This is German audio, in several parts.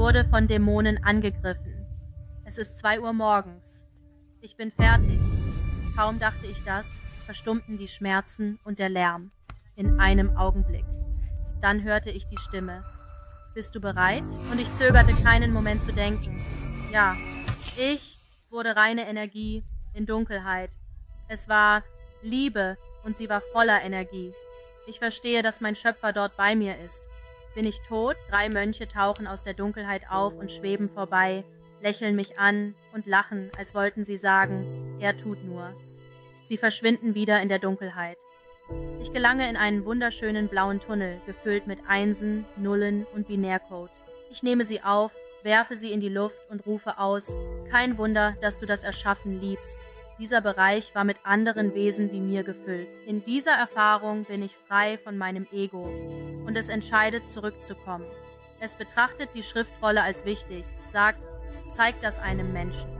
wurde von Dämonen angegriffen. Es ist zwei Uhr morgens. Ich bin fertig. Kaum dachte ich das, verstummten die Schmerzen und der Lärm. In einem Augenblick. Dann hörte ich die Stimme. Bist du bereit? Und ich zögerte keinen Moment zu denken. Ja, ich wurde reine Energie in Dunkelheit. Es war Liebe und sie war voller Energie. Ich verstehe, dass mein Schöpfer dort bei mir ist. Bin ich tot? Drei Mönche tauchen aus der Dunkelheit auf und schweben vorbei, lächeln mich an und lachen, als wollten sie sagen, er tut nur. Sie verschwinden wieder in der Dunkelheit. Ich gelange in einen wunderschönen blauen Tunnel, gefüllt mit Einsen, Nullen und Binärcode. Ich nehme sie auf, werfe sie in die Luft und rufe aus, kein Wunder, dass du das Erschaffen liebst. Dieser Bereich war mit anderen Wesen wie mir gefüllt. In dieser Erfahrung bin ich frei von meinem Ego und es entscheidet zurückzukommen. Es betrachtet die Schriftrolle als wichtig, sagt, zeigt das einem Menschen.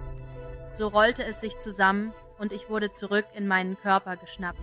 So rollte es sich zusammen und ich wurde zurück in meinen Körper geschnappt.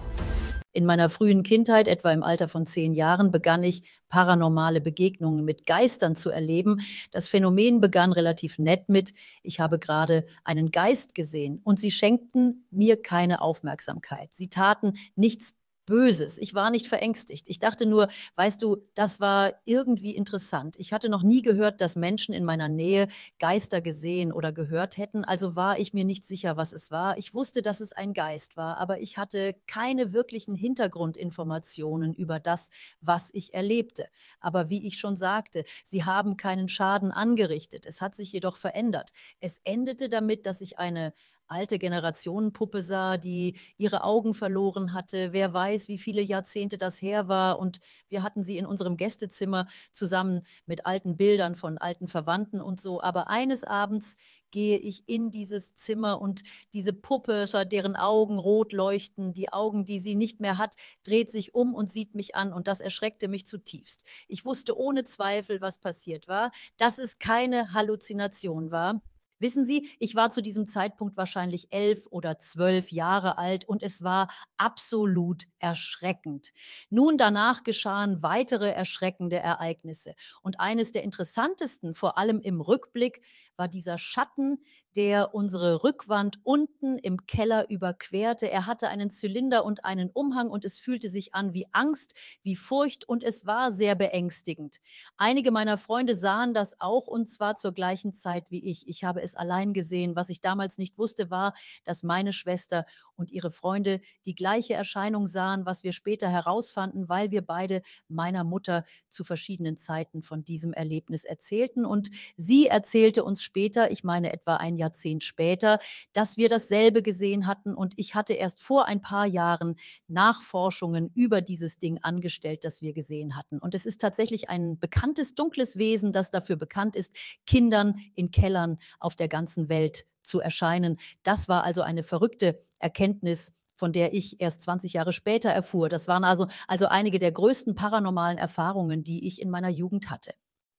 In meiner frühen Kindheit, etwa im Alter von zehn Jahren, begann ich paranormale Begegnungen mit Geistern zu erleben. Das Phänomen begann relativ nett mit, ich habe gerade einen Geist gesehen und sie schenkten mir keine Aufmerksamkeit. Sie taten nichts Böses. Ich war nicht verängstigt. Ich dachte nur, weißt du, das war irgendwie interessant. Ich hatte noch nie gehört, dass Menschen in meiner Nähe Geister gesehen oder gehört hätten. Also war ich mir nicht sicher, was es war. Ich wusste, dass es ein Geist war, aber ich hatte keine wirklichen Hintergrundinformationen über das, was ich erlebte. Aber wie ich schon sagte, sie haben keinen Schaden angerichtet. Es hat sich jedoch verändert. Es endete damit, dass ich eine alte Generationenpuppe sah, die ihre Augen verloren hatte. Wer weiß, wie viele Jahrzehnte das her war. Und wir hatten sie in unserem Gästezimmer zusammen mit alten Bildern von alten Verwandten und so. Aber eines Abends gehe ich in dieses Zimmer und diese Puppe, deren Augen rot leuchten, die Augen, die sie nicht mehr hat, dreht sich um und sieht mich an und das erschreckte mich zutiefst. Ich wusste ohne Zweifel, was passiert war, dass es keine Halluzination war, Wissen Sie, ich war zu diesem Zeitpunkt wahrscheinlich elf oder zwölf Jahre alt und es war absolut erschreckend. Nun danach geschahen weitere erschreckende Ereignisse. Und eines der interessantesten, vor allem im Rückblick, war dieser Schatten, der unsere Rückwand unten im Keller überquerte. Er hatte einen Zylinder und einen Umhang und es fühlte sich an wie Angst, wie Furcht und es war sehr beängstigend. Einige meiner Freunde sahen das auch und zwar zur gleichen Zeit wie ich. Ich habe es allein gesehen. Was ich damals nicht wusste, war, dass meine Schwester und ihre Freunde die gleiche Erscheinung sahen, was wir später herausfanden, weil wir beide meiner Mutter zu verschiedenen Zeiten von diesem Erlebnis erzählten und sie erzählte uns später, ich meine etwa ein Jahrzehnt später, dass wir dasselbe gesehen hatten und ich hatte erst vor ein paar Jahren Nachforschungen über dieses Ding angestellt, das wir gesehen hatten. Und es ist tatsächlich ein bekanntes dunkles Wesen, das dafür bekannt ist, Kindern in Kellern auf der ganzen Welt zu erscheinen. Das war also eine verrückte Erkenntnis, von der ich erst 20 Jahre später erfuhr. Das waren also, also einige der größten paranormalen Erfahrungen, die ich in meiner Jugend hatte.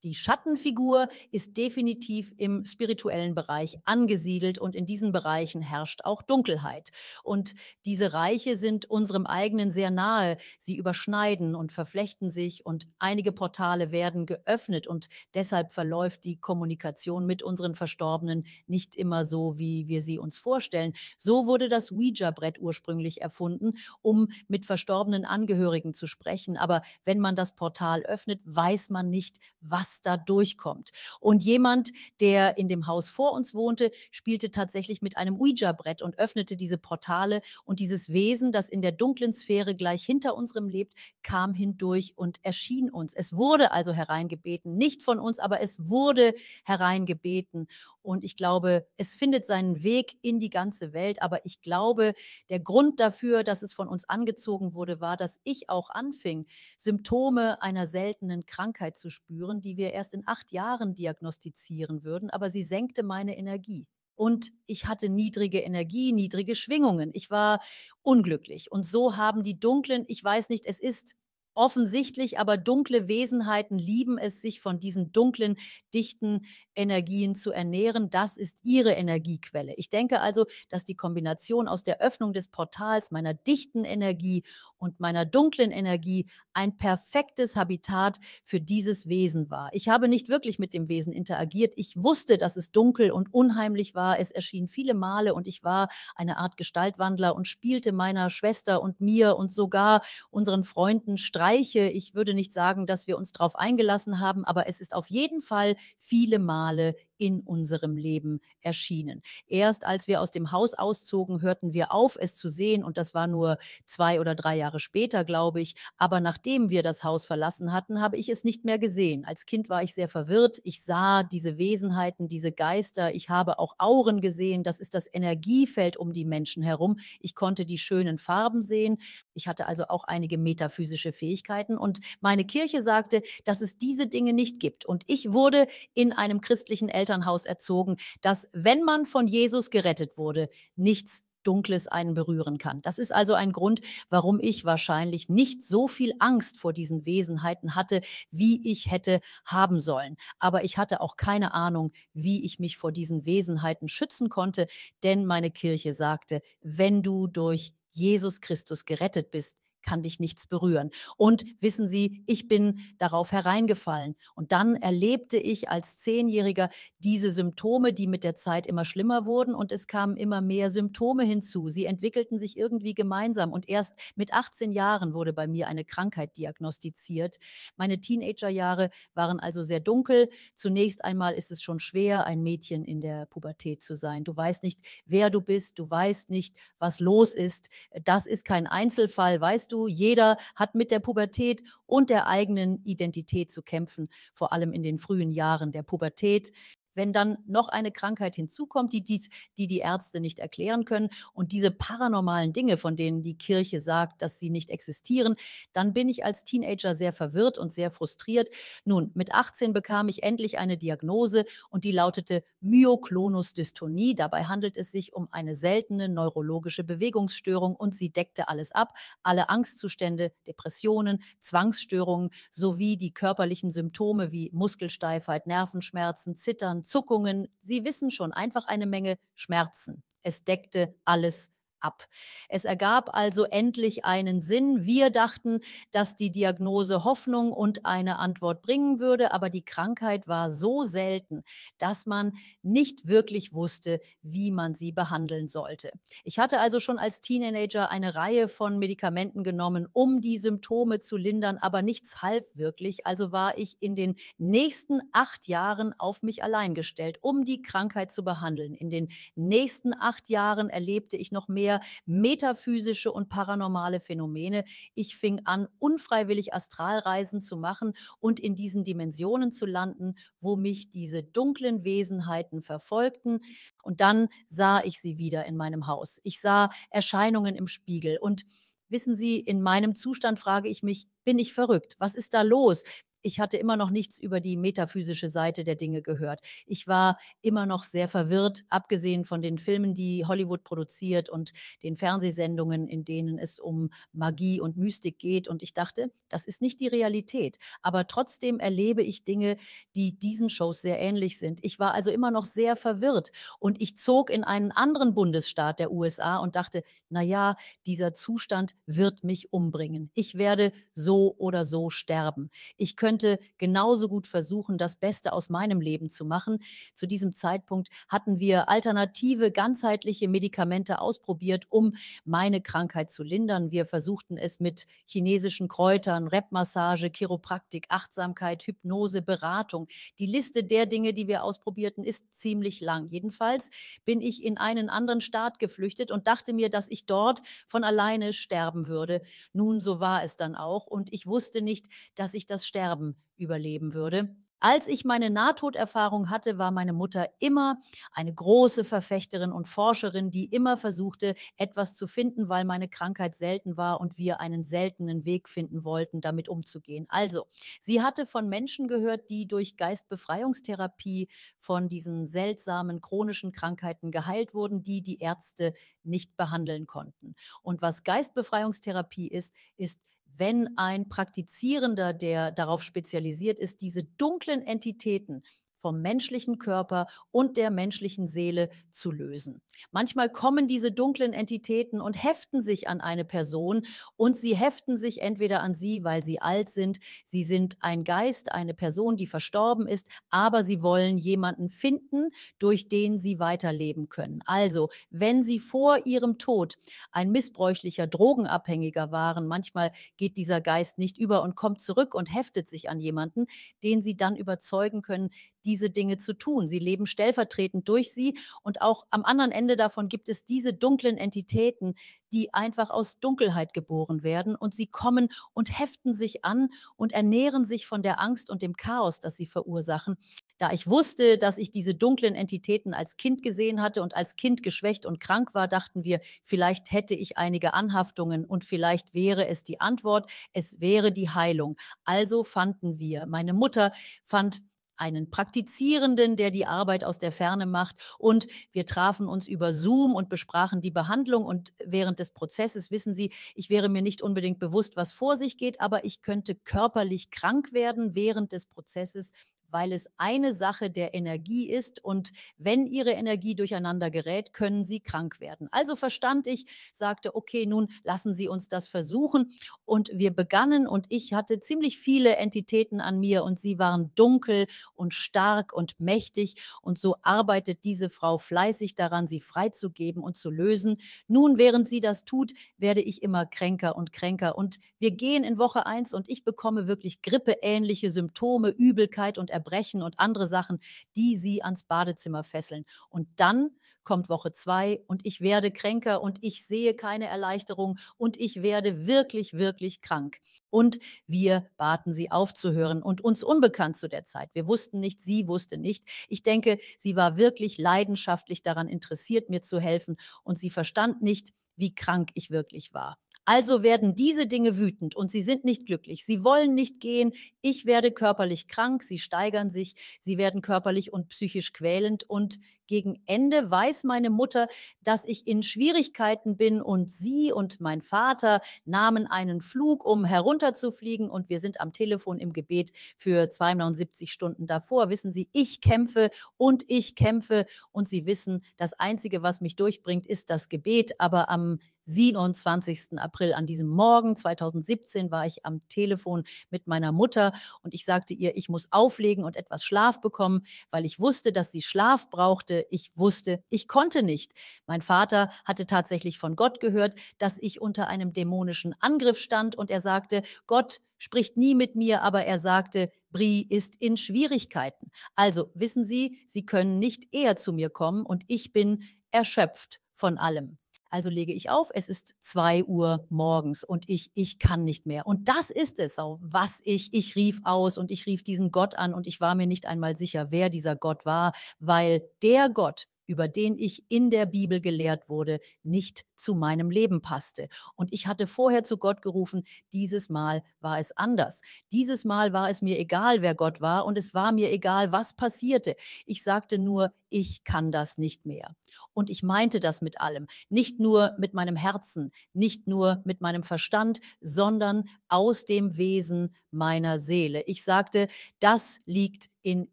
Die Schattenfigur ist definitiv im spirituellen Bereich angesiedelt und in diesen Bereichen herrscht auch Dunkelheit. Und diese Reiche sind unserem eigenen sehr nahe. Sie überschneiden und verflechten sich und einige Portale werden geöffnet und deshalb verläuft die Kommunikation mit unseren Verstorbenen nicht immer so, wie wir sie uns vorstellen. So wurde das Ouija-Brett ursprünglich erfunden, um mit verstorbenen Angehörigen zu sprechen. Aber wenn man das Portal öffnet, weiß man nicht, was was da durchkommt. Und jemand, der in dem Haus vor uns wohnte, spielte tatsächlich mit einem Ouija-Brett und öffnete diese Portale und dieses Wesen, das in der dunklen Sphäre gleich hinter unserem lebt, kam hindurch und erschien uns. Es wurde also hereingebeten, nicht von uns, aber es wurde hereingebeten. Und ich glaube, es findet seinen Weg in die ganze Welt. Aber ich glaube, der Grund dafür, dass es von uns angezogen wurde, war, dass ich auch anfing, Symptome einer seltenen Krankheit zu spüren, die wir erst in acht Jahren diagnostizieren würden, aber sie senkte meine Energie. Und ich hatte niedrige Energie, niedrige Schwingungen. Ich war unglücklich. Und so haben die dunklen, ich weiß nicht, es ist Offensichtlich aber dunkle Wesenheiten lieben es, sich von diesen dunklen, dichten Energien zu ernähren. Das ist ihre Energiequelle. Ich denke also, dass die Kombination aus der Öffnung des Portals meiner dichten Energie und meiner dunklen Energie ein perfektes Habitat für dieses Wesen war. Ich habe nicht wirklich mit dem Wesen interagiert. Ich wusste, dass es dunkel und unheimlich war. Es erschien viele Male und ich war eine Art Gestaltwandler und spielte meiner Schwester und mir und sogar unseren Freunden Streit Bereiche. Ich würde nicht sagen, dass wir uns darauf eingelassen haben, aber es ist auf jeden Fall viele Male in unserem Leben erschienen. Erst als wir aus dem Haus auszogen, hörten wir auf, es zu sehen und das war nur zwei oder drei Jahre später, glaube ich. Aber nachdem wir das Haus verlassen hatten, habe ich es nicht mehr gesehen. Als Kind war ich sehr verwirrt. Ich sah diese Wesenheiten, diese Geister. Ich habe auch Auren gesehen. Das ist das Energiefeld um die Menschen herum. Ich konnte die schönen Farben sehen. Ich hatte also auch einige metaphysische Fähigkeiten und meine Kirche sagte, dass es diese Dinge nicht gibt. Und ich wurde in einem christlichen Elternhaus Elternhaus erzogen, dass wenn man von Jesus gerettet wurde, nichts Dunkles einen berühren kann. Das ist also ein Grund, warum ich wahrscheinlich nicht so viel Angst vor diesen Wesenheiten hatte, wie ich hätte haben sollen. Aber ich hatte auch keine Ahnung, wie ich mich vor diesen Wesenheiten schützen konnte, denn meine Kirche sagte, wenn du durch Jesus Christus gerettet bist, kann dich nichts berühren. Und wissen Sie, ich bin darauf hereingefallen. Und dann erlebte ich als Zehnjähriger diese Symptome, die mit der Zeit immer schlimmer wurden und es kamen immer mehr Symptome hinzu. Sie entwickelten sich irgendwie gemeinsam und erst mit 18 Jahren wurde bei mir eine Krankheit diagnostiziert. Meine Teenagerjahre waren also sehr dunkel. Zunächst einmal ist es schon schwer, ein Mädchen in der Pubertät zu sein. Du weißt nicht, wer du bist, du weißt nicht, was los ist. Das ist kein Einzelfall, weißt weißt du, jeder hat mit der Pubertät und der eigenen Identität zu kämpfen, vor allem in den frühen Jahren der Pubertät wenn dann noch eine Krankheit hinzukommt, die, dies, die die Ärzte nicht erklären können und diese paranormalen Dinge, von denen die Kirche sagt, dass sie nicht existieren, dann bin ich als Teenager sehr verwirrt und sehr frustriert. Nun, mit 18 bekam ich endlich eine Diagnose und die lautete Myoklonusdystonie. Dabei handelt es sich um eine seltene neurologische Bewegungsstörung und sie deckte alles ab, alle Angstzustände, Depressionen, Zwangsstörungen sowie die körperlichen Symptome wie Muskelsteifheit, Nervenschmerzen, Zittern, Zuckungen. Sie wissen schon, einfach eine Menge Schmerzen. Es deckte alles ab. Es ergab also endlich einen Sinn. Wir dachten, dass die Diagnose Hoffnung und eine Antwort bringen würde, aber die Krankheit war so selten, dass man nicht wirklich wusste, wie man sie behandeln sollte. Ich hatte also schon als Teenager eine Reihe von Medikamenten genommen, um die Symptome zu lindern, aber nichts half wirklich. Also war ich in den nächsten acht Jahren auf mich allein gestellt, um die Krankheit zu behandeln. In den nächsten acht Jahren erlebte ich noch mehr mehr metaphysische und paranormale Phänomene. Ich fing an, unfreiwillig Astralreisen zu machen und in diesen Dimensionen zu landen, wo mich diese dunklen Wesenheiten verfolgten. Und dann sah ich sie wieder in meinem Haus. Ich sah Erscheinungen im Spiegel und Wissen Sie, in meinem Zustand frage ich mich, bin ich verrückt? Was ist da los? Ich hatte immer noch nichts über die metaphysische Seite der Dinge gehört. Ich war immer noch sehr verwirrt, abgesehen von den Filmen, die Hollywood produziert und den Fernsehsendungen, in denen es um Magie und Mystik geht. Und ich dachte, das ist nicht die Realität. Aber trotzdem erlebe ich Dinge, die diesen Shows sehr ähnlich sind. Ich war also immer noch sehr verwirrt und ich zog in einen anderen Bundesstaat der USA und dachte, na ja, dieser Zustand wird mich umbringen. Ich werde so oder so sterben. Ich könnte könnte genauso gut versuchen, das Beste aus meinem Leben zu machen. Zu diesem Zeitpunkt hatten wir alternative, ganzheitliche Medikamente ausprobiert, um meine Krankheit zu lindern. Wir versuchten es mit chinesischen Kräutern, Rep-Massage, Chiropraktik, Achtsamkeit, Hypnose, Beratung. Die Liste der Dinge, die wir ausprobierten, ist ziemlich lang. Jedenfalls bin ich in einen anderen Staat geflüchtet und dachte mir, dass ich dort von alleine sterben würde. Nun, so war es dann auch. Und ich wusste nicht, dass ich das Sterben Sterben überleben würde. Als ich meine Nahtoderfahrung hatte, war meine Mutter immer eine große Verfechterin und Forscherin, die immer versuchte, etwas zu finden, weil meine Krankheit selten war und wir einen seltenen Weg finden wollten, damit umzugehen. Also, sie hatte von Menschen gehört, die durch Geistbefreiungstherapie von diesen seltsamen chronischen Krankheiten geheilt wurden, die die Ärzte nicht behandeln konnten. Und was Geistbefreiungstherapie ist, ist wenn ein Praktizierender, der darauf spezialisiert ist, diese dunklen Entitäten vom menschlichen Körper und der menschlichen Seele zu lösen. Manchmal kommen diese dunklen Entitäten und heften sich an eine Person und sie heften sich entweder an sie, weil sie alt sind, sie sind ein Geist, eine Person, die verstorben ist, aber sie wollen jemanden finden, durch den sie weiterleben können. Also, wenn sie vor ihrem Tod ein missbräuchlicher Drogenabhängiger waren, manchmal geht dieser Geist nicht über und kommt zurück und heftet sich an jemanden, den sie dann überzeugen können, diese Dinge zu tun. Sie leben stellvertretend durch sie und auch am anderen Ende davon gibt es diese dunklen Entitäten, die einfach aus Dunkelheit geboren werden und sie kommen und heften sich an und ernähren sich von der Angst und dem Chaos, das sie verursachen. Da ich wusste, dass ich diese dunklen Entitäten als Kind gesehen hatte und als Kind geschwächt und krank war, dachten wir, vielleicht hätte ich einige Anhaftungen und vielleicht wäre es die Antwort, es wäre die Heilung. Also fanden wir, meine Mutter fand einen Praktizierenden, der die Arbeit aus der Ferne macht. Und wir trafen uns über Zoom und besprachen die Behandlung. Und während des Prozesses wissen Sie, ich wäre mir nicht unbedingt bewusst, was vor sich geht, aber ich könnte körperlich krank werden während des Prozesses weil es eine Sache der Energie ist und wenn ihre Energie durcheinander gerät, können sie krank werden. Also verstand ich, sagte, okay, nun lassen Sie uns das versuchen und wir begannen und ich hatte ziemlich viele Entitäten an mir und sie waren dunkel und stark und mächtig und so arbeitet diese Frau fleißig daran, sie freizugeben und zu lösen. Nun, während sie das tut, werde ich immer kränker und kränker und wir gehen in Woche eins und ich bekomme wirklich grippeähnliche Symptome, Übelkeit und Erbrechen und andere Sachen, die sie ans Badezimmer fesseln. Und dann kommt Woche zwei und ich werde kränker und ich sehe keine Erleichterung und ich werde wirklich, wirklich krank. Und wir baten sie aufzuhören und uns unbekannt zu der Zeit. Wir wussten nicht, sie wusste nicht. Ich denke, sie war wirklich leidenschaftlich daran interessiert, mir zu helfen und sie verstand nicht, wie krank ich wirklich war. Also werden diese Dinge wütend und sie sind nicht glücklich. Sie wollen nicht gehen. Ich werde körperlich krank. Sie steigern sich. Sie werden körperlich und psychisch quälend. Und gegen Ende weiß meine Mutter, dass ich in Schwierigkeiten bin und sie und mein Vater nahmen einen Flug, um herunterzufliegen und wir sind am Telefon im Gebet für 72 Stunden davor. Wissen Sie, ich kämpfe und ich kämpfe und Sie wissen, das Einzige, was mich durchbringt, ist das Gebet. Aber am 27. April. An diesem Morgen 2017 war ich am Telefon mit meiner Mutter und ich sagte ihr, ich muss auflegen und etwas Schlaf bekommen, weil ich wusste, dass sie Schlaf brauchte. Ich wusste, ich konnte nicht. Mein Vater hatte tatsächlich von Gott gehört, dass ich unter einem dämonischen Angriff stand und er sagte, Gott spricht nie mit mir, aber er sagte, Brie ist in Schwierigkeiten. Also wissen Sie, Sie können nicht eher zu mir kommen und ich bin erschöpft von allem. Also lege ich auf, es ist zwei Uhr morgens und ich, ich kann nicht mehr. Und das ist es, was ich, ich rief aus und ich rief diesen Gott an und ich war mir nicht einmal sicher, wer dieser Gott war, weil der Gott, über den ich in der Bibel gelehrt wurde, nicht zu meinem Leben passte. Und ich hatte vorher zu Gott gerufen, dieses Mal war es anders. Dieses Mal war es mir egal, wer Gott war und es war mir egal, was passierte. Ich sagte nur, ich kann das nicht mehr. Und ich meinte das mit allem, nicht nur mit meinem Herzen, nicht nur mit meinem Verstand, sondern aus dem Wesen meiner Seele. Ich sagte, das liegt in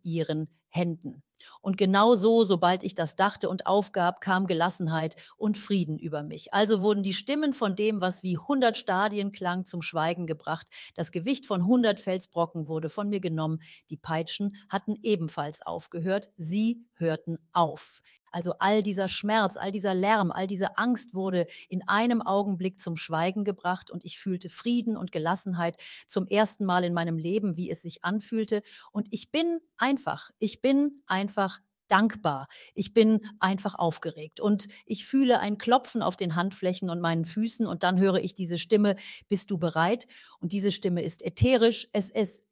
ihren Händen. Und genau so, sobald ich das dachte und aufgab, kam Gelassenheit und Frieden über mich. Also wurden die Stimmen von dem, was wie 100 Stadien klang, zum Schweigen gebracht. Das Gewicht von 100 Felsbrocken wurde von mir genommen. Die Peitschen hatten ebenfalls aufgehört. Sie hörten auf. Also all dieser Schmerz, all dieser Lärm, all diese Angst wurde in einem Augenblick zum Schweigen gebracht und ich fühlte Frieden und Gelassenheit zum ersten Mal in meinem Leben, wie es sich anfühlte. Und ich bin einfach, ich bin einfach dankbar. Ich bin einfach aufgeregt und ich fühle ein Klopfen auf den Handflächen und meinen Füßen und dann höre ich diese Stimme, bist du bereit? Und diese Stimme ist ätherisch, es ist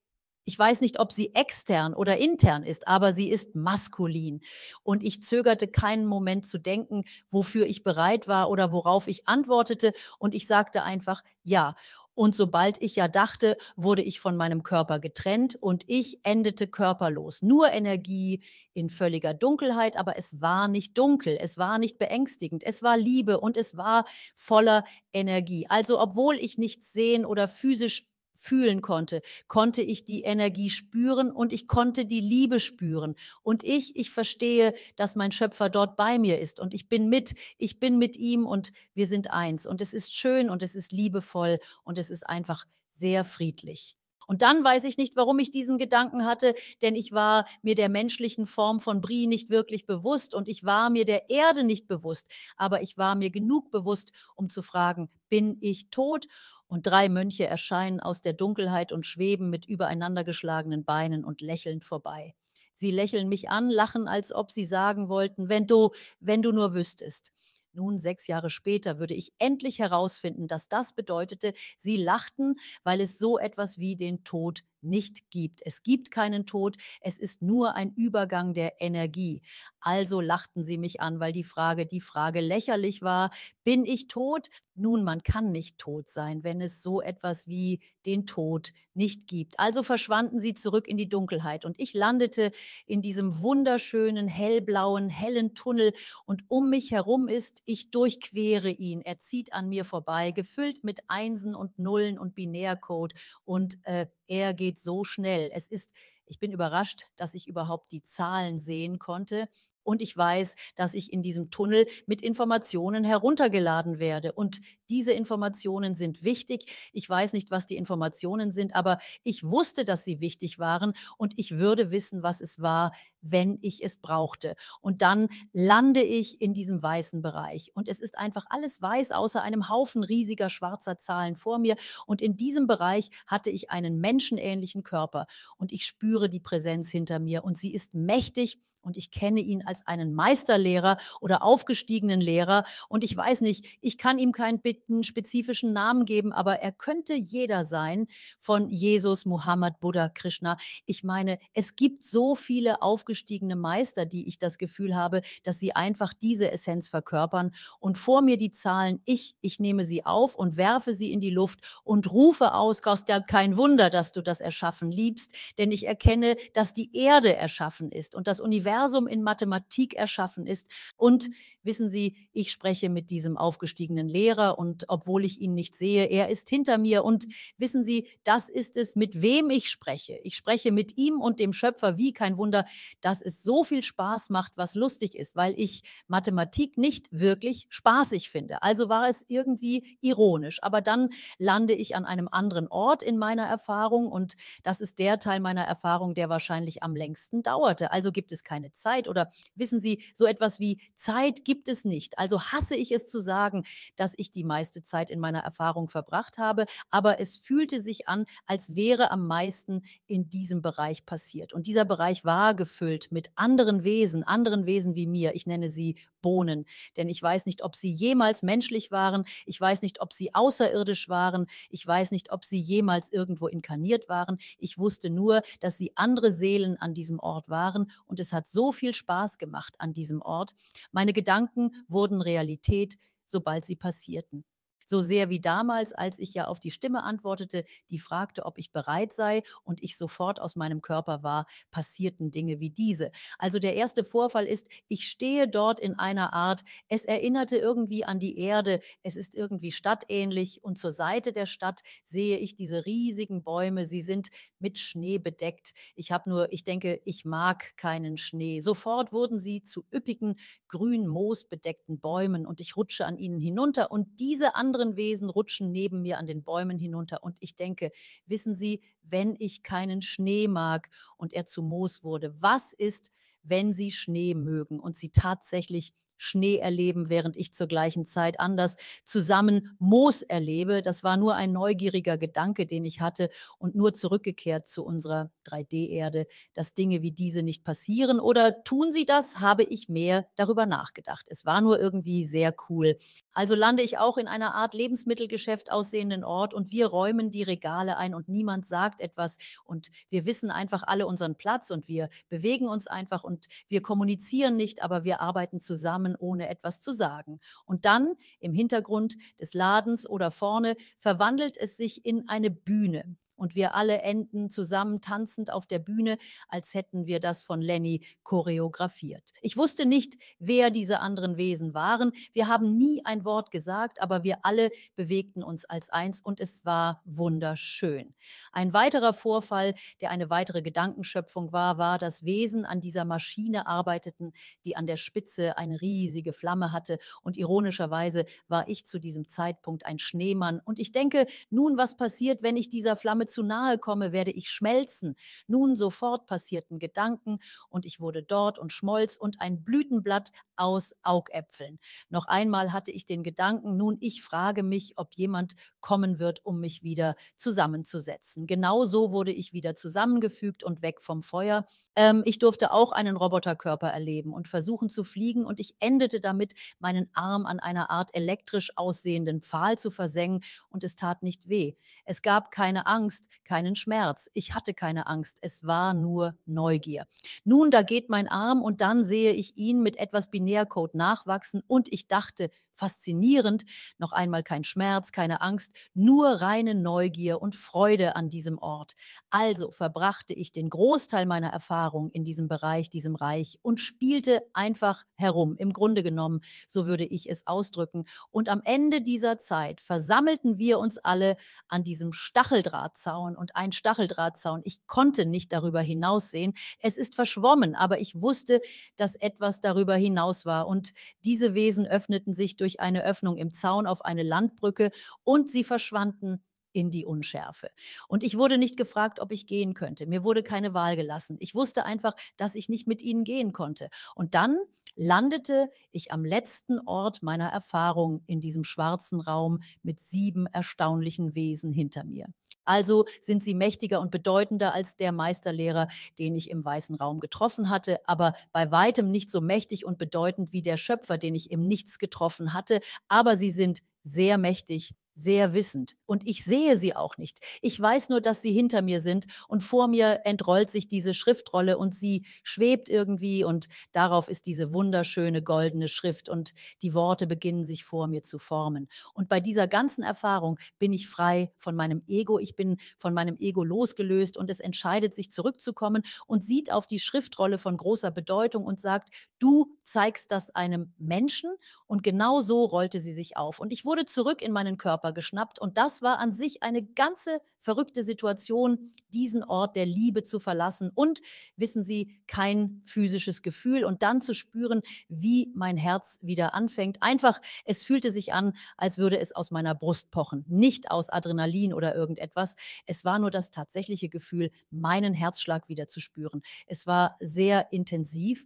ich weiß nicht, ob sie extern oder intern ist, aber sie ist maskulin. Und ich zögerte keinen Moment zu denken, wofür ich bereit war oder worauf ich antwortete. Und ich sagte einfach ja. Und sobald ich ja dachte, wurde ich von meinem Körper getrennt und ich endete körperlos. Nur Energie in völliger Dunkelheit, aber es war nicht dunkel, es war nicht beängstigend, es war Liebe und es war voller Energie. Also obwohl ich nichts sehen oder physisch fühlen konnte, konnte ich die Energie spüren und ich konnte die Liebe spüren. Und ich, ich verstehe, dass mein Schöpfer dort bei mir ist und ich bin mit, ich bin mit ihm und wir sind eins. Und es ist schön und es ist liebevoll und es ist einfach sehr friedlich. Und dann weiß ich nicht, warum ich diesen Gedanken hatte, denn ich war mir der menschlichen Form von Brie nicht wirklich bewusst und ich war mir der Erde nicht bewusst, aber ich war mir genug bewusst, um zu fragen, bin ich tot? Und drei Mönche erscheinen aus der Dunkelheit und schweben mit übereinandergeschlagenen Beinen und lächelnd vorbei. Sie lächeln mich an, lachen, als ob sie sagen wollten, wenn du, wenn du nur wüsstest. Nun, sechs Jahre später, würde ich endlich herausfinden, dass das bedeutete, sie lachten, weil es so etwas wie den Tod nicht gibt. Es gibt keinen Tod, es ist nur ein Übergang der Energie. Also lachten sie mich an, weil die Frage, die Frage lächerlich war, bin ich tot? Nun, man kann nicht tot sein, wenn es so etwas wie den Tod nicht gibt. Also verschwanden sie zurück in die Dunkelheit und ich landete in diesem wunderschönen, hellblauen, hellen Tunnel und um mich herum ist, ich durchquere ihn. Er zieht an mir vorbei, gefüllt mit Einsen und Nullen und Binärcode und äh, er geht so schnell. Es ist, ich bin überrascht, dass ich überhaupt die Zahlen sehen konnte. Und ich weiß, dass ich in diesem Tunnel mit Informationen heruntergeladen werde. Und diese Informationen sind wichtig. Ich weiß nicht, was die Informationen sind, aber ich wusste, dass sie wichtig waren und ich würde wissen, was es war, wenn ich es brauchte. Und dann lande ich in diesem weißen Bereich. Und es ist einfach alles weiß, außer einem Haufen riesiger schwarzer Zahlen vor mir. Und in diesem Bereich hatte ich einen menschenähnlichen Körper. Und ich spüre die Präsenz hinter mir. Und sie ist mächtig und ich kenne ihn als einen Meisterlehrer oder aufgestiegenen Lehrer. Und ich weiß nicht, ich kann ihm keinen spezifischen Namen geben, aber er könnte jeder sein von Jesus, Muhammad, Buddha, Krishna. Ich meine, es gibt so viele aufgestiegene Meister, die ich das Gefühl habe, dass sie einfach diese Essenz verkörpern. Und vor mir die Zahlen, ich, ich nehme sie auf und werfe sie in die Luft und rufe aus, Gott, ja kein Wunder, dass du das Erschaffen liebst, denn ich erkenne, dass die Erde erschaffen ist und das Universum Universum in Mathematik erschaffen ist. Und wissen Sie, ich spreche mit diesem aufgestiegenen Lehrer und obwohl ich ihn nicht sehe, er ist hinter mir. Und wissen Sie, das ist es, mit wem ich spreche. Ich spreche mit ihm und dem Schöpfer, wie kein Wunder, dass es so viel Spaß macht, was lustig ist, weil ich Mathematik nicht wirklich spaßig finde. Also war es irgendwie ironisch. Aber dann lande ich an einem anderen Ort in meiner Erfahrung und das ist der Teil meiner Erfahrung, der wahrscheinlich am längsten dauerte. Also gibt es keine keine Zeit oder wissen Sie, so etwas wie Zeit gibt es nicht. Also hasse ich es zu sagen, dass ich die meiste Zeit in meiner Erfahrung verbracht habe, aber es fühlte sich an, als wäre am meisten in diesem Bereich passiert. Und dieser Bereich war gefüllt mit anderen Wesen, anderen Wesen wie mir. Ich nenne sie Bohnen, denn ich weiß nicht, ob sie jemals menschlich waren. Ich weiß nicht, ob sie außerirdisch waren. Ich weiß nicht, ob sie jemals irgendwo inkarniert waren. Ich wusste nur, dass sie andere Seelen an diesem Ort waren und es hat so viel Spaß gemacht an diesem Ort. Meine Gedanken wurden Realität, sobald sie passierten. So sehr wie damals, als ich ja auf die Stimme antwortete, die fragte, ob ich bereit sei und ich sofort aus meinem Körper war, passierten Dinge wie diese. Also der erste Vorfall ist, ich stehe dort in einer Art, es erinnerte irgendwie an die Erde, es ist irgendwie stadtähnlich und zur Seite der Stadt sehe ich diese riesigen Bäume, sie sind mit Schnee bedeckt. Ich habe nur, ich denke, ich mag keinen Schnee. Sofort wurden sie zu üppigen, grün moosbedeckten Bäumen und ich rutsche an ihnen hinunter und diese anderen anderen Wesen rutschen neben mir an den Bäumen hinunter. Und ich denke, wissen Sie, wenn ich keinen Schnee mag und er zu Moos wurde, was ist, wenn Sie Schnee mögen und Sie tatsächlich Schnee erleben, während ich zur gleichen Zeit anders zusammen Moos erlebe. Das war nur ein neugieriger Gedanke, den ich hatte und nur zurückgekehrt zu unserer 3D-Erde, dass Dinge wie diese nicht passieren. Oder tun sie das, habe ich mehr darüber nachgedacht. Es war nur irgendwie sehr cool. Also lande ich auch in einer Art Lebensmittelgeschäft aussehenden Ort und wir räumen die Regale ein und niemand sagt etwas und wir wissen einfach alle unseren Platz und wir bewegen uns einfach und wir kommunizieren nicht, aber wir arbeiten zusammen an, ohne etwas zu sagen. Und dann im Hintergrund des Ladens oder vorne verwandelt es sich in eine Bühne und wir alle enden zusammen tanzend auf der Bühne, als hätten wir das von Lenny choreografiert. Ich wusste nicht, wer diese anderen Wesen waren. Wir haben nie ein Wort gesagt, aber wir alle bewegten uns als eins und es war wunderschön. Ein weiterer Vorfall, der eine weitere Gedankenschöpfung war, war, dass Wesen an dieser Maschine arbeiteten, die an der Spitze eine riesige Flamme hatte und ironischerweise war ich zu diesem Zeitpunkt ein Schneemann und ich denke, nun was passiert, wenn ich dieser Flamme Flamme zu nahe komme, werde ich schmelzen. Nun sofort passierten Gedanken und ich wurde dort und schmolz und ein Blütenblatt aus Augäpfeln. Noch einmal hatte ich den Gedanken, nun ich frage mich, ob jemand kommen wird, um mich wieder zusammenzusetzen. Genau so wurde ich wieder zusammengefügt und weg vom Feuer. Ähm, ich durfte auch einen Roboterkörper erleben und versuchen zu fliegen und ich endete damit, meinen Arm an einer Art elektrisch aussehenden Pfahl zu versengen und es tat nicht weh. Es gab keine Angst, Angst, keinen Schmerz. Ich hatte keine Angst. Es war nur Neugier. Nun, da geht mein Arm und dann sehe ich ihn mit etwas Binärcode nachwachsen und ich dachte, faszinierend, noch einmal kein Schmerz, keine Angst, nur reine Neugier und Freude an diesem Ort. Also verbrachte ich den Großteil meiner Erfahrung in diesem Bereich, diesem Reich und spielte einfach herum. Im Grunde genommen, so würde ich es ausdrücken. Und am Ende dieser Zeit versammelten wir uns alle an diesem Stacheldraht Stacheldrahtzaun und ein Stacheldrahtzaun. Ich konnte nicht darüber hinaussehen. Es ist verschwommen, aber ich wusste, dass etwas darüber hinaus war. Und diese Wesen öffneten sich durch eine Öffnung im Zaun auf eine Landbrücke und sie verschwanden in die Unschärfe. Und ich wurde nicht gefragt, ob ich gehen könnte. Mir wurde keine Wahl gelassen. Ich wusste einfach, dass ich nicht mit ihnen gehen konnte. Und dann landete ich am letzten Ort meiner Erfahrung in diesem schwarzen Raum mit sieben erstaunlichen Wesen hinter mir. Also sind sie mächtiger und bedeutender als der Meisterlehrer, den ich im weißen Raum getroffen hatte, aber bei weitem nicht so mächtig und bedeutend wie der Schöpfer, den ich im Nichts getroffen hatte, aber sie sind sehr mächtig sehr wissend. Und ich sehe sie auch nicht. Ich weiß nur, dass sie hinter mir sind und vor mir entrollt sich diese Schriftrolle und sie schwebt irgendwie und darauf ist diese wunderschöne goldene Schrift und die Worte beginnen sich vor mir zu formen. Und bei dieser ganzen Erfahrung bin ich frei von meinem Ego. Ich bin von meinem Ego losgelöst und es entscheidet sich zurückzukommen und sieht auf die Schriftrolle von großer Bedeutung und sagt, du zeigst das einem Menschen und genau so rollte sie sich auf. Und ich wurde zurück in meinen Körper Körper geschnappt. Und das war an sich eine ganze verrückte Situation, diesen Ort der Liebe zu verlassen und, wissen Sie, kein physisches Gefühl und dann zu spüren, wie mein Herz wieder anfängt. Einfach, es fühlte sich an, als würde es aus meiner Brust pochen, nicht aus Adrenalin oder irgendetwas. Es war nur das tatsächliche Gefühl, meinen Herzschlag wieder zu spüren. Es war sehr intensiv